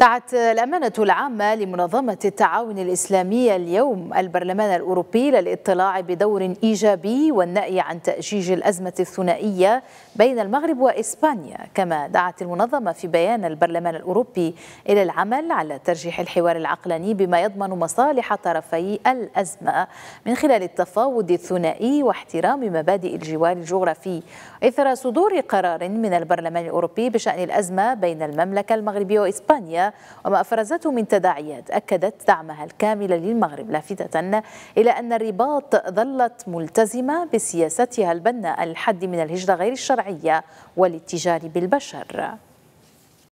دعت الأمانة العامة لمنظمة التعاون الإسلامي اليوم. البرلمان الأوروبي للاطلاع بدور إيجابي والنأي عن تأجيج الأزمة الثنائية بين المغرب وإسبانيا. كما دعت المنظمة في بيان البرلمان الأوروبي إلى العمل على ترجيح الحوار العقلاني بما يضمن مصالح طرفي الأزمة من خلال التفاوض الثنائي واحترام مبادئ الجوار الجغرافي. إثر صدور قرار من البرلمان الأوروبي بشأن الأزمة بين المملكة المغربية وإسبانيا وما أفرزته من تداعيات أكدت دعمها الكامل للمغرب لافتة إلى أن الرباط ظلت ملتزمة بسياستها البناء الحد من الهجرة غير الشرعية والاتجار بالبشر.